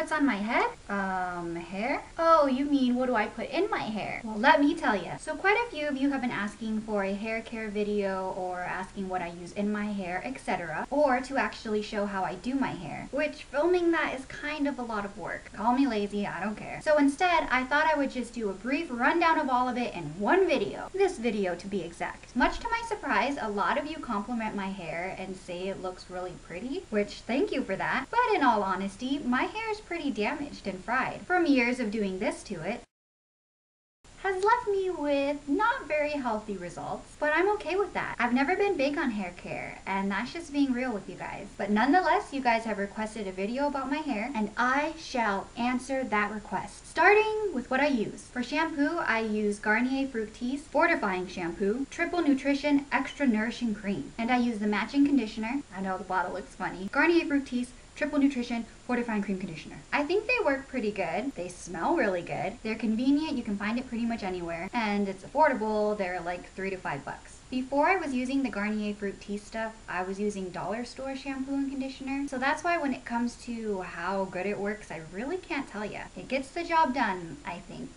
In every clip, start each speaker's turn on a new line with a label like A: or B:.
A: What's on my head? Um, hair? Oh, you mean what do I put in my hair? Well, let me tell you. So quite a few of you have been asking for a hair care video or asking what I use in my hair, etc. Or to actually show how I do my hair, which filming that is kind of a lot of work. Call me lazy, I don't care. So instead, I thought I would just do a brief rundown of all of it in one video. This video to be exact. Much to my surprise, a lot of you compliment my hair and say it looks really pretty, which thank you for that. But in all honesty, my hair is pretty damaged and fried from years of doing this to it has left me with not very healthy results, but I'm okay with that. I've never been big on hair care, and that's just being real with you guys. But nonetheless, you guys have requested a video about my hair, and I shall answer that request. Starting with what I use. For shampoo, I use Garnier Fructis Fortifying Shampoo, Triple Nutrition Extra Nourishing Cream, and I use the matching conditioner. I know the bottle looks funny. Garnier Fructis Triple Nutrition Fortifying Cream Conditioner. I think they work pretty good. They smell really good. They're convenient. You can find it pretty much anywhere. And it's affordable. They're like three to five bucks. Before I was using the Garnier Fructis stuff, I was using dollar store shampoo and conditioner. So that's why when it comes to how good it works, I really can't tell you. It gets the job done, I think,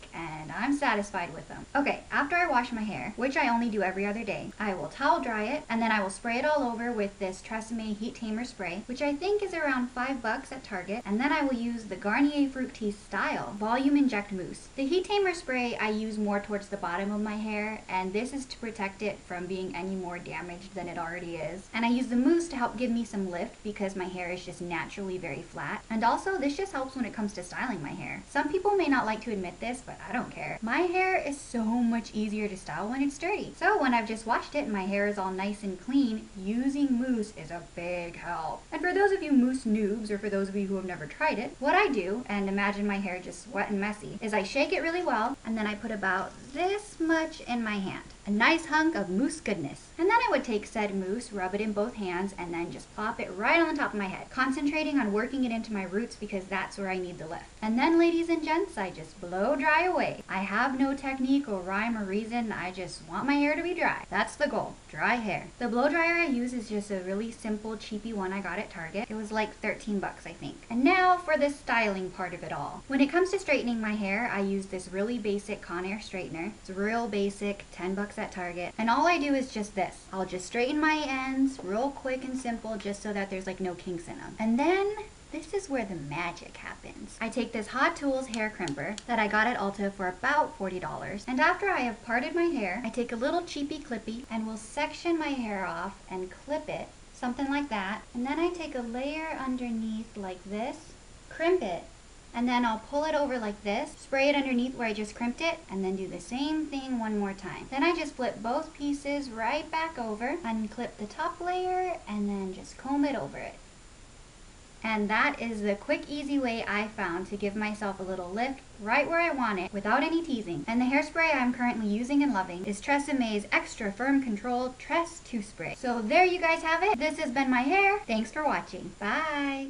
A: I'm satisfied with them. Okay, after I wash my hair, which I only do every other day, I will towel dry it, and then I will spray it all over with this Tresemme Heat Tamer Spray, which I think is around 5 bucks at Target, and then I will use the Garnier Fructis Style Volume Inject Mousse. The Heat Tamer Spray I use more towards the bottom of my hair, and this is to protect it from being any more damaged than it already is. And I use the mousse to help give me some lift because my hair is just naturally very flat. And also this just helps when it comes to styling my hair. Some people may not like to admit this, but I don't care. My hair is so much easier to style when it's dirty. So when I've just washed it and my hair is all nice and clean, using mousse is a big help. And for those of you mousse noobs or for those of you who have never tried it, what I do, and imagine my hair just wet and messy, is I shake it really well and then I put about this much in my hand a nice hunk of mousse goodness. And then I would take said mousse, rub it in both hands, and then just plop it right on the top of my head, concentrating on working it into my roots because that's where I need the lift. And then, ladies and gents, I just blow dry away. I have no technique or rhyme or reason, I just want my hair to be dry. That's the goal, dry hair. The blow dryer I use is just a really simple, cheapy one I got at Target. It was like 13 bucks, I think. And now for the styling part of it all. When it comes to straightening my hair, I use this really basic Conair straightener. It's real basic, 10 bucks at Target. And all I do is just this. I'll just straighten my ends real quick and simple just so that there's like no kinks in them. And then this is where the magic happens. I take this Hot Tools hair crimper that I got at Ulta for about $40 and after I have parted my hair, I take a little cheapy clippy and will section my hair off and clip it, something like that. And then I take a layer underneath like this, crimp it, and then I'll pull it over like this, spray it underneath where I just crimped it, and then do the same thing one more time. Then I just flip both pieces right back over, unclip the top layer, and then just comb it over it. And that is the quick, easy way I found to give myself a little lift right where I want it without any teasing. And the hairspray I'm currently using and loving is Tresemme's Extra Firm Control Tres 2 Spray. So there you guys have it. This has been my hair. Thanks for watching. Bye.